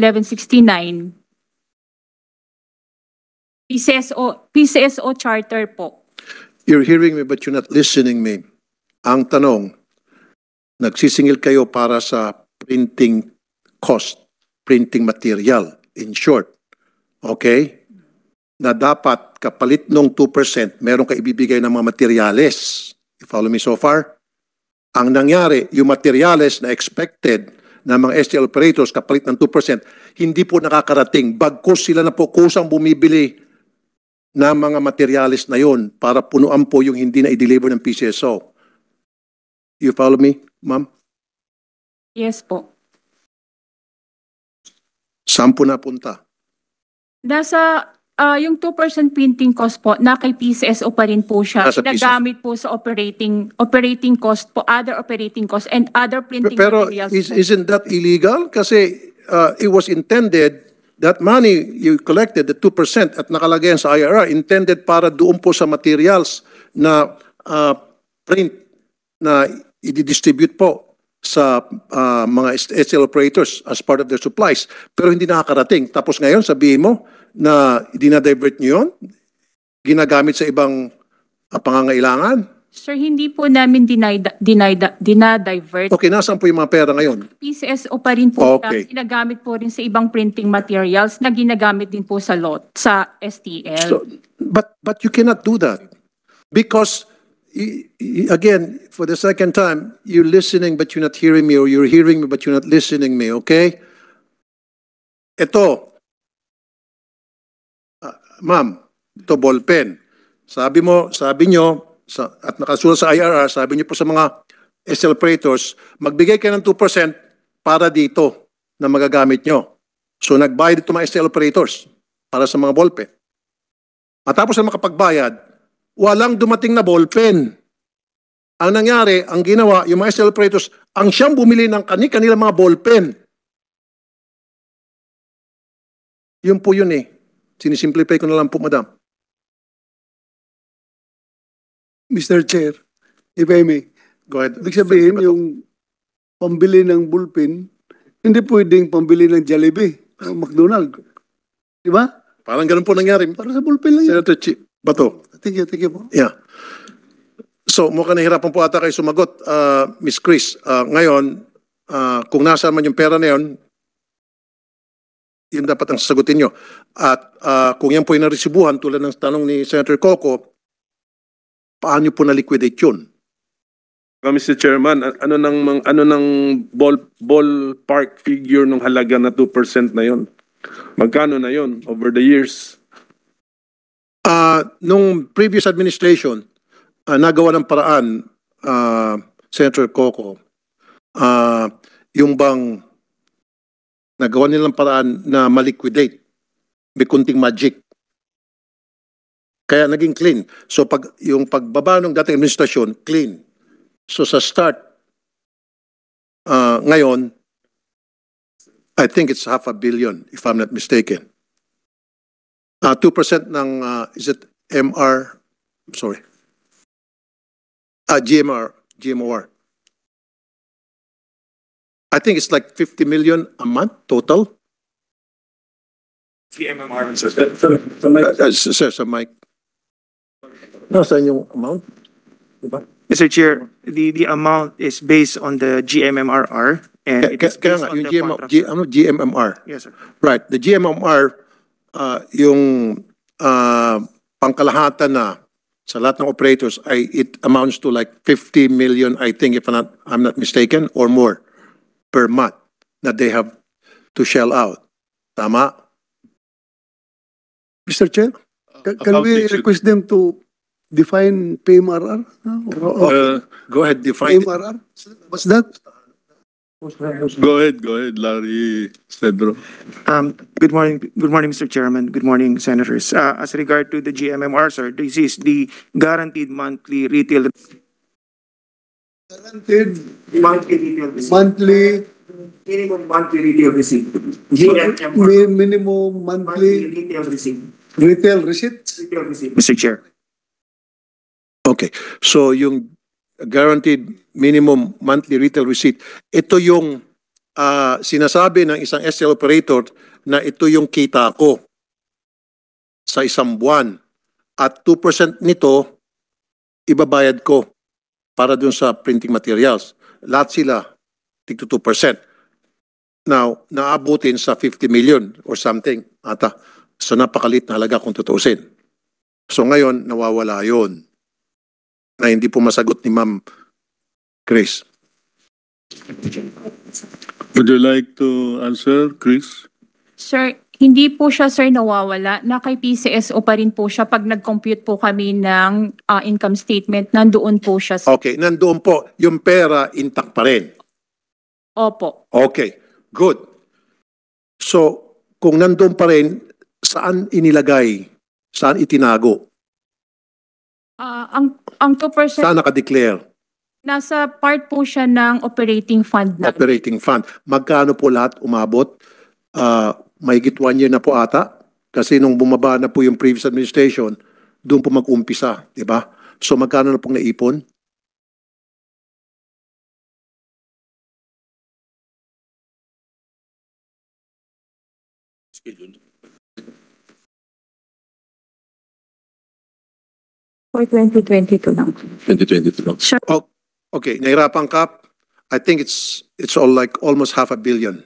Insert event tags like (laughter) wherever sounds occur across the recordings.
1169. PCSO, PCSO charter po. You're hearing me but you're not listening me. Ang tanong, nagsisingil kayo para sa printing cost, printing material, in short. Okay? Na dapat kapalit nung 2%, meron ka ibibigay ng mga materyales. You follow me so far? Ang nangyari, yung materyales na expected ng mga STL operators kapalit ng 2%, hindi po nakakarating. Bagkus sila na po kusang bumibili ng mga materyales na yon para punuan po yung hindi na i-deliver ng PCSO. You follow me, ma'am? Yes po. Saan po napunta? Nasa ah, yung 2% printing cost po, na kay PCSO pa rin po siya. Nasa PCSO. Po sa operating operating cost po, other operating cost and other printing Pero materials is, po. isn't that illegal? Kasi uh, it was intended, that money you collected, the 2% at nakalagay yan sa IRR, intended para doon po sa materials na uh, print na i-distribute po sa uh, mga SL operators as part of their supplies. Pero hindi nakakarating. Tapos ngayon, sabihin mo na dinadivert nyo yun? Ginagamit sa ibang uh, pangangailangan? Sir, hindi po namin deny, deny, dinadivert. Okay, nasaan po yung mga pera ngayon? PCSO pa rin po Okay. siya. Ginagamit po rin sa ibang printing materials na ginagamit din po sa lot, sa STL. So, but but you cannot do that because again, for the second time, you're listening but you're not hearing me, or you're hearing me but you're not listening me. Okay? Ito, ma'am, ito ballpen. Sabi mo, sabi nyo, sa, at nakasulat sa IRR, sabi nyo po sa mga SL operators, magbigay kayo ng 2% para dito na magagamit nyo. So nagbayad ito mga SL operators para sa mga ballpen. Matapos na makapagbayad, walang dumating na ballpen. Ang nangyari, ang ginawa, yung mga SL operators, ang siyang bumili ng kani-kanila mga ballpen. Yun po yun eh. Sinisimplify ko na lang po, madam. Mr. Chair, if I may, Go ahead. ibig sabihin yung pambili ng bullpen, hindi pwedeng pambili ng Jollibee o McDonald. Di ba? Parang ganun po nangyari. Para sa bullpen lang yun. Senator Chi, Bato. Thank you, thank you po. Yeah. So, mukhang nahihirapan po ata kayo sumagot, uh, Miss Chris. Uh, ngayon, uh, kung nasaan man yung pera na yun, yun dapat ang sasagutin nyo. At uh, kung yan po yung naresibuhan, tulad ng tanong ni Senator Coco, paano po na-liquidate yun? Uh, Mr. Chairman, ano mang- ano nang ball ballpark figure ng halaga na 2% na 'yon? Magkano na 'yon over the years? Uh, nung previous administration, uh, nagawa ng paraan, uh, Senator Coco, uh, yung bang nagawa nilang paraan na maliquidate. May kunting magic. Kaya naging clean. So pag yung pagbaba ng dating administrasyon, clean. So sa start, uh, ngayon, I think it's half a billion, if I'm not mistaken. Uh, 2% ng, uh, is it MR? Sorry. Uh, GMR, GMOR. I think it's like 50 million a month total. CMMR. Uh, uh, sir, sa mic. Nasaan yung amount? Diba? Mr. Chair, the, the amount is based on the GMMRR and Kaya, it is kaya based nga, on yung the GM, contract. G, ano, GMMR. Yes, sir. Right, the GMMR, uh, yung uh, pangkalahatan na sa lahat ng operators ay it amounts to like 50 million, I think, if I'm not, I'm not mistaken, or more per month that they have to shell out. Tama? Mr. Chair, ca- can Account we request them to define PMRR? or Uh, go ahead, define. PMRR? What's that? Go ahead, go ahead, Larry Cedro. Um, good morning, good morning, Mr. Chairman. Good morning, Senators. Uh, as regard to the GMMR, sir, this is the guaranteed monthly retail, Guaranteed monthly retail receipt. monthly, Minimum monthly retail receipt. GMMR, minimum monthly monthly retail receipt. retail receipts? Retail receipt. Mr. Chair. Okay, so yung guaranteed minimum monthly retail receipt, ito yung ah, sinasabi ng isang SL operator na ito yung kita ko sa isang buwan at 2% nito ibabayad ko para dun sa printing materials. Lahat sila tig 2%. Now, naabutin sa 50 million or something ata. So napakalit na halaga kung tutuusin. So ngayon, nawawala yon na hindi po masagot ni Ma'am Grace. Would you like to answer, Chris? Sir, hindi po siya sir nawawala. Na kay PCSO pa rin po siya pag nag-compute po kami ng ah, income statement. Nandoon po siya. sir. Okay, nandoon po, yung pera intact pa rin. Opo. Okay, good. So, kung nandoon pa rin, saan inilagay? Saan itinago? Ah, ang ang 2% Saan nakadeclare? nasa part po siya ng operating fund na. Operating fund. Magkano po lahat umabot? Ah, mahigit one year na po ata. Kasi nung bumaba na po yung previous administration, doon po mag-umpisa, di ba? So magkano na pong naipon? For 2022 lang. 2022 lang. Sure. Okay, nahirapan ka. I think it's it's all like almost half a billion.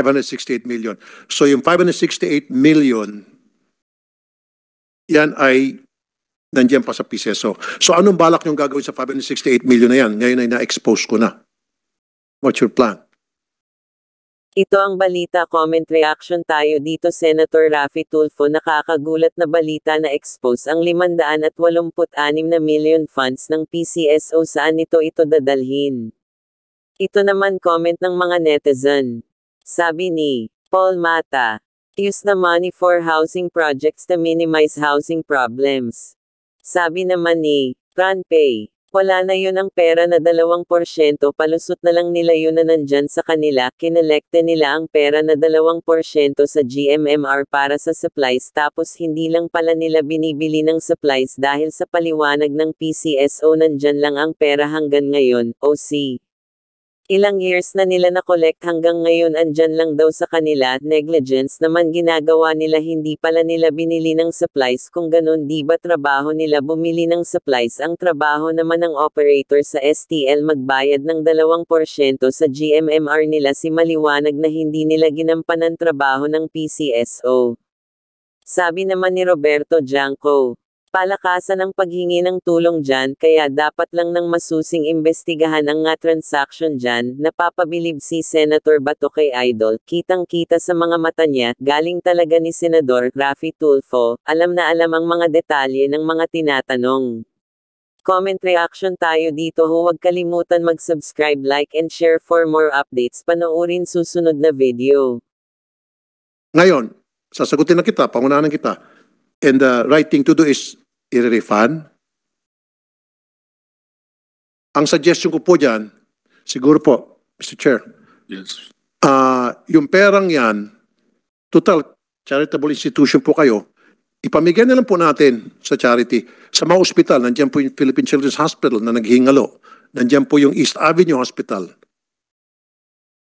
568 million. So yung 568 million, yan ay nandiyan pa sa PCSO. So anong balak niyong gagawin sa 568 million na yan? Ngayon ay na-expose ko na. What's your plan? Ito ang balita comment reaction tayo dito Senator Raffy Tulfo nakakagulat na balita na expose ang 586 na million funds ng PCSO saan ito ito dadalhin. Ito naman comment ng mga netizen. Sabi ni Paul Mata, use the money for housing projects to minimize housing problems. Sabi naman ni Pay, wala na yun ang pera na 2% palusot na lang nila yun na nandyan sa kanila, kinelekte nila ang pera na 2% sa GMMR para sa supplies tapos hindi lang pala nila binibili ng supplies dahil sa paliwanag ng PCSO nandyan lang ang pera hanggang ngayon, OC. Ilang years na nila na-collect hanggang ngayon andyan lang daw sa kanila, negligence naman ginagawa nila hindi pala nila binili ng supplies. Kung ganun di ba trabaho nila bumili ng supplies. Ang trabaho naman ng operator sa STL magbayad ng 2% sa GMMR nila. Si maliwanag na hindi nila ginampanan trabaho ng PCSO. Sabi naman ni Roberto Janco, palakasan ang paghingi ng tulong dyan kaya dapat lang ng masusing imbestigahan ang nga transaction dyan, napapabilib si Senator Bato kay Idol, kitang kita sa mga mata niya, galing talaga ni Senador Raffy Tulfo, alam na alam ang mga detalye ng mga tinatanong. Comment reaction tayo dito huwag kalimutan mag-subscribe, like and share for more updates panoorin susunod na video. Ngayon, sasagutin na kita, pangunahan kita. And the right thing to do is i-refund. Ang suggestion ko po dyan, siguro po, Mr. Chair, Yes. ah yung perang yan, total charitable institution po kayo, ipamigay na lang po natin sa charity. Sa mga ospital, nandiyan po yung Philippine Children's Hospital na naghingalo. Nandiyan po yung East Avenue Hospital.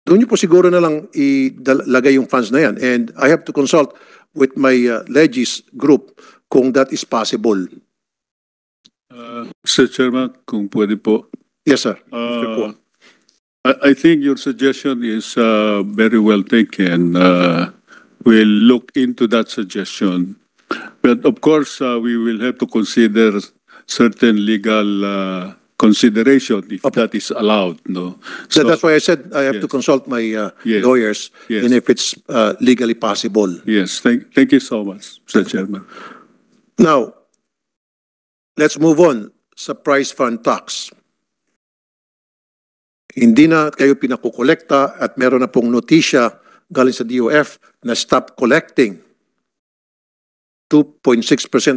Doon niyo po siguro na lang ilagay yung funds na yan. And I have to consult with my uh, Legis group kung that is possible. Uh, Mr. Chairman, kung pwede po. Yes, sir. Uh. I, I think your suggestion is uh, very well taken. Uh, we'll look into that suggestion. But of course, uh, we will have to consider certain legal uh, consideration if Opo. that is allowed. No. So, that's why I said I have to Yes. consult my uh, Yes. lawyers Yes. and if it's uh, legally possible. Yes. Thank. Thank you so much, Mr. Chairman. Now, let's move on sa price fund tax. Hindi na kayo pinakukolekta at meron na pong notisya galing sa DOF na stop collecting 2.6%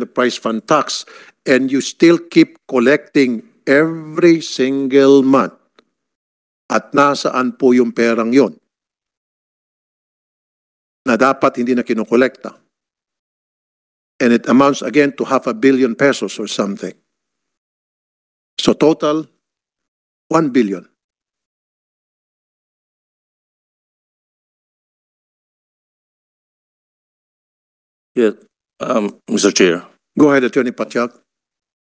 of price fund tax and you still keep collecting every single month. At nasaan po yung perang yon? Na dapat hindi na kinukolekta and it amounts again to half a billion pesos or something. So total, 1 billion. Yes, um, Mr. Chair. Go ahead, Attorney Patyak.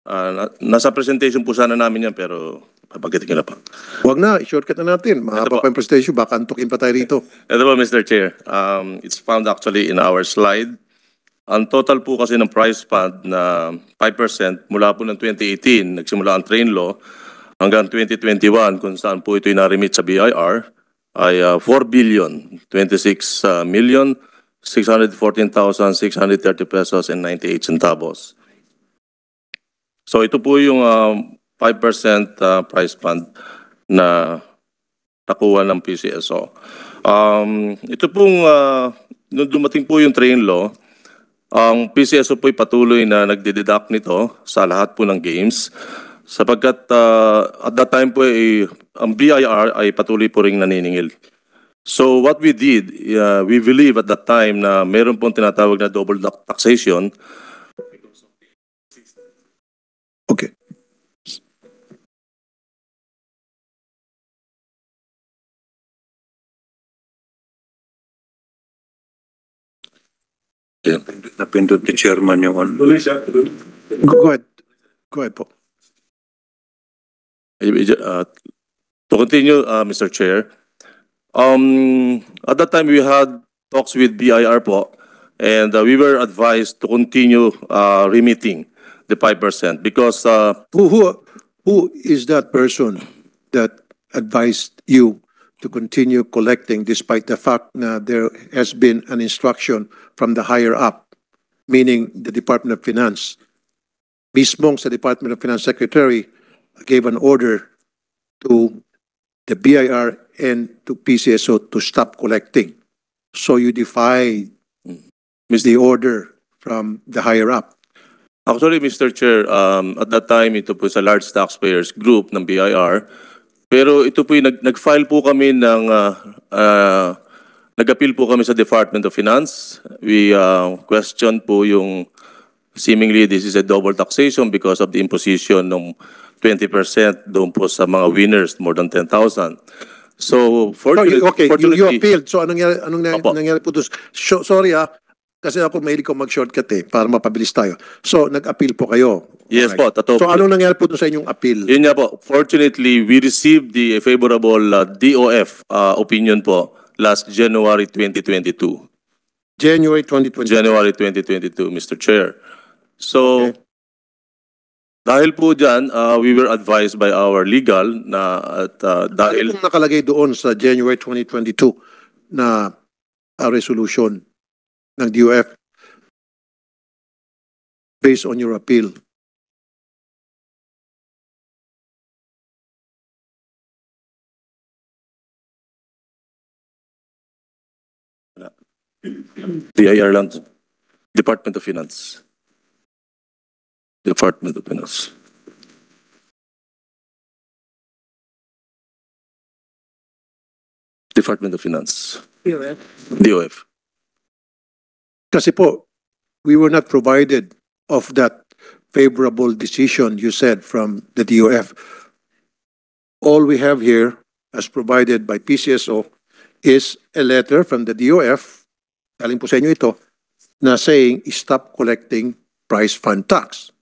Uh, ah, nasa presentation po sana namin yan pero papagkitin ko na pa. Huwag na, shortcut na natin. Mahaba pa yung presentation, baka antukin pa tayo rito. Ito po, Mr. Chair. Um, it's found actually in our slide. Ang total po kasi ng price fund na 5% mula po ng 2018, nagsimula ang train law, hanggang 2021 kung saan po ito'y narimit sa BIR ay ah, 4 billion, 26 ah, million, 614,630 pesos and 98 centavos. So ito po yung ah, 5% ah, price fund na nakuha ng PCSO. Um, ito pong, uh, nung dumating po yung train law, ang PCSO po'y patuloy na nagdideduct nito sa lahat po ng games sapagkat uh, at that time po ay, ang BIR ay patuloy po rin naniningil. So what we did, uh, we believe at that time na meron pong tinatawag na double taxation Napindot ni chairman yung ano. Go, go ahead. Go ahead po. Uh, to continue, uh, Mr. Chair, um, at that time we had talks with BIR po, and uh, we were advised to continue uh, remitting the 5% because uh, Who, who, who is that person that advised you to continue collecting despite the fact na there has been an instruction from the higher up, meaning the Department of Finance? Mismong sa Department of Finance Secretary gave an order to the BIR and to PCSO to stop collecting. So you defy the order from the higher up. Actually, Mr. Chair, um, at that time, ito po sa large taxpayers group ng BIR. Pero ito po, yung nag, nag-file po kami ng, uh, uh, nag-appeal po kami sa Department of Finance. We uh, question po yung seemingly this is a double taxation because of the imposition ng 20% doon po sa mga winners, more than 10,000. So, fortunately, you- okay, you, you appealed. So anong nangyari, anong nangyari, nangyari po doon? So- sorry ah, kasi ako mahilig ko mag-shortcut eh, para mapabilis tayo. So nag-appeal po kayo. Yes po, totoo So po. anong nangyari po doon sa inyong appeal? Yun nga po. Fortunately, we received the favorable uh, DOF uh, opinion po last January 2022. January 2020. January 2022, Mr. Chair. So, dahil po dyan, uh, we were advised by our legal na at uh, Ano dahil pong nakalagay doon sa January 2022 na uh, resolution ng DOF based on your appeal? BIR lang, Department of Finance. Department of Finance. Department of Finance. DOF. Kasi po, we were not provided of that favorable decision you said from the DOF. All we have here, as provided by PCSO, is a letter from the DOF, galing po sa inyo ito, na saying, stop collecting price fund tax.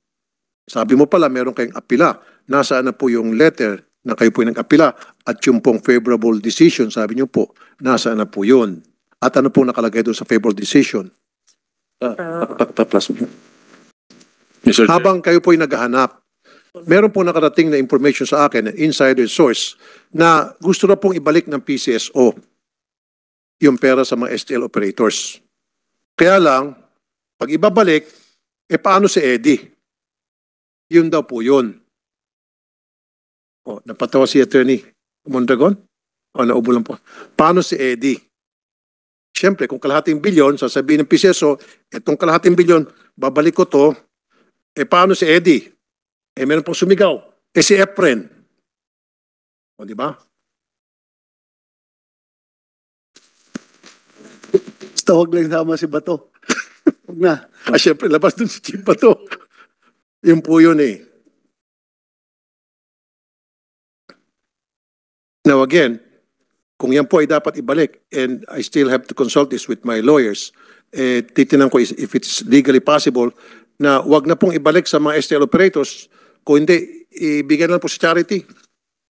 Sabi mo pala, meron kayong apila. Nasaan na po yung letter na kayo po yung apila at yung pong favorable decision, sabi niyo po, nasaan na po yun? At ano po nakalagay doon sa favorable decision? Plus. Mr. Chair. Habang kayo po'y naghahanap, meron po nakarating na information sa akin, insider source, na gusto na pong ibalik ng PCSO yung pera sa mga STL operators. Kaya lang, pag ibabalik, eh paano si Eddie? Yun daw po yun. O, napatawa si Attorney Mondragon? O, naubo lang po. Paano si Eddie? Siyempre, kung kalahating bilyon, sasabihin ng PCSO, itong kalahating bilyon, babalik ko to, eh paano si Eddie? Eh meron pong sumigaw. Eh si Efren. O di ba? Basta huwag lang sama si Bato. (laughs) Huwag na. Ah, syempre, labas dun si Chief Bato. Yun po yun eh. Now again, kung yan po ay dapat ibalik, and I still have to consult this with my lawyers, eh, titinan ko is- if it's legally possible na wag na pong ibalik sa mga STL operators, kung hindi, ibigay na lang po sa charity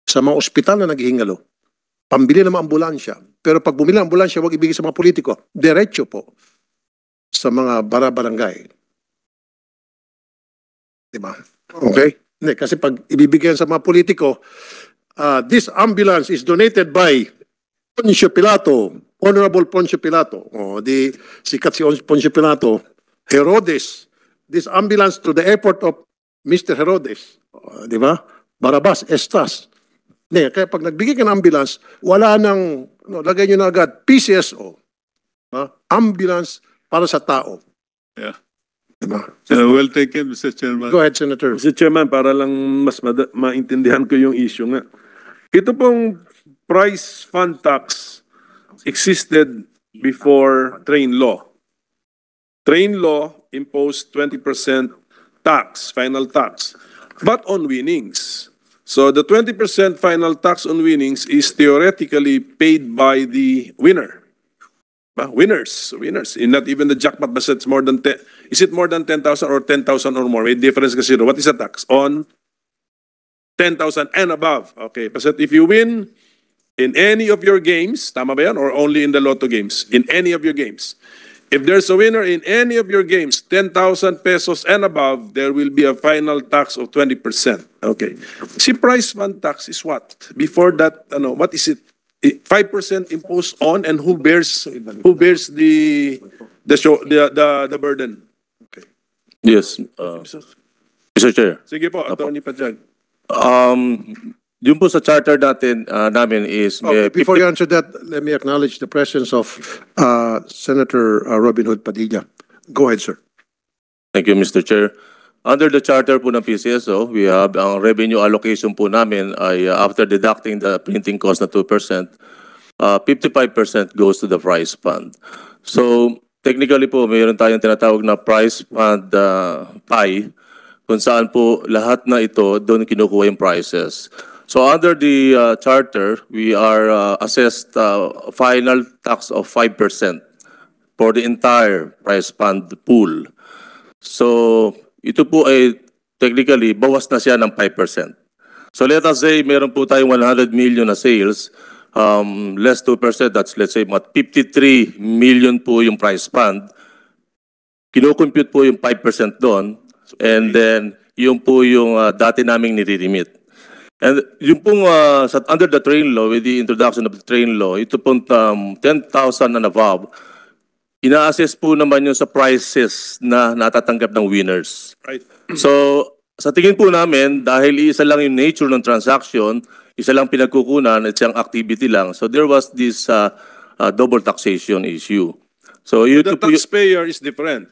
sa mga ospital na naghihingalo. Pambili ng mga ambulansya. Pero pag bumili ng ambulansya, wag ibigay sa mga politiko. Diretso po sa mga bara-barangay. Diba? Okay? Hindi, kasi pag ibibigyan sa mga politiko, uh, this ambulance is donated by Poncio Pilato, Honorable Poncio Pilato. O, di sikat si Poncio Pilato. Herodes, this ambulance to the airport of Mr. Herodes. O, di ba? Barabas, Estas. Hindi, kaya pag nagbigay ka ng ambulance, wala nang, no, lagay nyo na agad, PCSO. Ha? Ambulance para sa tao. Yeah. Diba? Uh, well taken, Mr. Chairman. Go ahead, Senator. Mr. Chairman, para lang mas maintindihan ko yung issue nga. Ito pong price fund tax existed before train law. Train law imposed 20% tax, final tax, but on winnings. So the 20% final tax on winnings is theoretically paid by the winner. Ba? Winners, winners. In not even the jackpot, but it's more than 10. Is it more than 10,000 or 10,000 or more? May difference kasi. What is the tax? On 10,000 and above. Okay. But if you win in any of your games, tama ba yan? Or only in the lotto games? In any of your games. If there's a winner in any of your games, 10,000 pesos and above, there will be a final tax of 20%. Okay. Si price fund tax is what? Before that, ano, what is it? Five percent imposed on and who bears who bears the the show the the, the burden? Okay. Yes, uh, Mr. Chair. Sige po, Attorney Pachag. Um, yun po sa charter natin, uh, namin is... Okay, uh, before 50 you answer that, let me acknowledge the presence of uh, Senator uh, Robin Hood Padilla. Go ahead, sir. Thank you, Mr. Chair. Under the charter po ng PCSO, we have ang revenue allocation po namin ay uh, after deducting the printing cost na 2%, uh, 55% goes to the prize fund. So, technically po, mayroon tayong tinatawag na prize fund uh, pie kung saan po lahat na ito doon kinukuha yung prizes. So under the uh, charter, we are uh, assessed uh, final tax of 5% for the entire prize fund pool. So, ito po ay technically bawas na siya ng 5%. So let us say meron po tayong 100 million na sales, um, less 2%, that's let's say mat 53 million po yung price fund. Kinocompute po yung 5% doon, and then yung po yung uh, dati naming nire-remit. And yung pong uh, sa, under the train law, with the introduction of the train law, ito pong um, 10,000 and above, ina-assess po naman yun sa prices na natatanggap ng winners. Right. So, sa tingin po namin, dahil isa lang yung nature ng transaction, isa lang pinagkukunan at siyang activity lang. So, there was this uh, uh, double taxation issue. So, yun The po yung- taxpayer is different.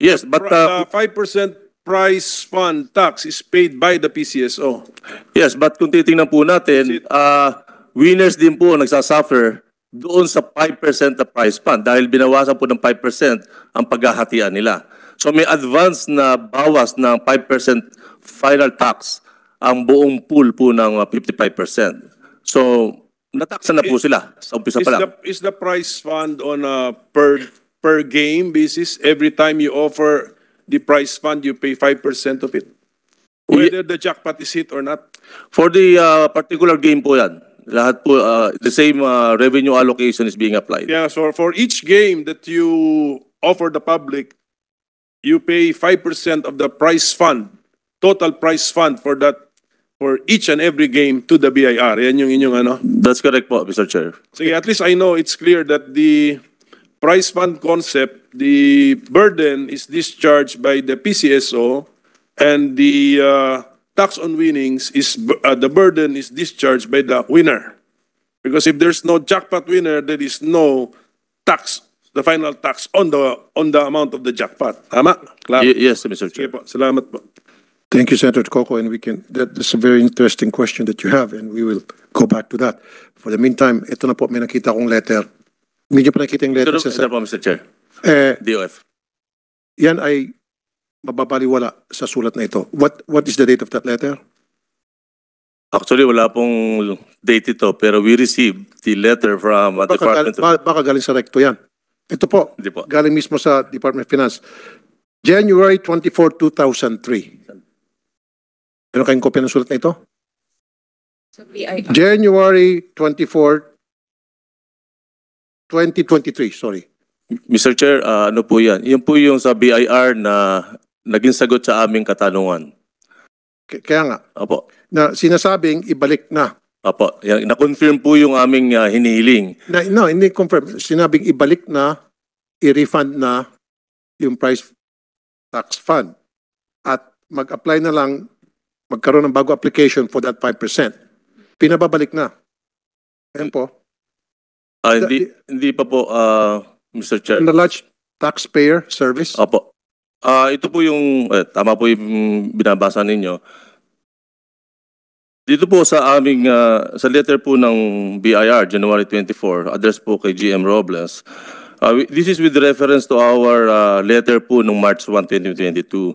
Yes, but uh, The 5% price fund tax is paid by the PCSO. yes, but kung titingnan po natin, uh, winners din po nagsasuffer doon sa 5% na price fund dahil binawasan po ng 5% ang paghahatian nila. So may advance na bawas ng 5% final tax ang buong pool po ng uh, 55%. So nataksan na po sila sa umpisa Is pa lang. the, is the price fund on a per, per game basis? Every time you offer the price fund, you pay 5% of it? Whether the jackpot is hit or not? For the uh, particular game po yan, lahat po, uh, the same uh, revenue allocation is being applied. Yeah, so for each game that you offer the public, you pay 5% of the price fund, total price fund for that, for each and every game to the BIR. Yan yung inyong ano. That's correct po, Mr. Chair. Sige, at least I know it's clear that the price fund concept, the burden is discharged by the PCSO and the uh, tax on winnings is, uh, the burden is discharged by the winner. Because if there's no jackpot winner, there is no tax, the final tax on the, on the amount of the jackpot. Tama? Klaro? Y- yes, Mr. Sige Chair. po, salamat po. Thank you, Senator Coco, and we can, that, that's a very interesting question that you have, and we will go back to that. For the meantime, ito na po, may nakita kong letter. Hindi pa nakita yung letter Ito, sa, ito po, Mr. Chair. eh, DOF. yan ay mababaliwala sa sulat na ito. What, what is the date of that letter? Actually, wala pong date ito, pero we received the letter from uh, Baka, gal- Department of... ba- baka galing sa recto yan. Ito po, Hindi po. galing mismo sa Department of Finance. January 24, 2003. Meron kayong kopya ng sulat na ito? Sa BIR. January 24, 2023, sorry. Mr. Chair, ah, ano po yan? Yan po yung sa BIR na naging sagot sa aming katanungan. K- Kaya nga, Apo. na sinasabing ibalik na. Apo. Yan, na-confirm po yung aming ah, hinihiling. na no, hindi confirm. Sinabing ibalik na, i-refund na yung price tax fund. At mag-apply na lang, magkaroon ng bago application for that 5%. Pinababalik na. Ayan po. Ah, hindi, hindi pa po, ah, Mr. Chair. And the large taxpayer service. Opo. Ah, ito po yung eh, tama po yung binabasa ninyo. Dito po sa aming ah, sa letter po ng BIR January 24, address po kay GM Robles. ah, we- this is with reference to our ah, letter po ng March 1, 2022.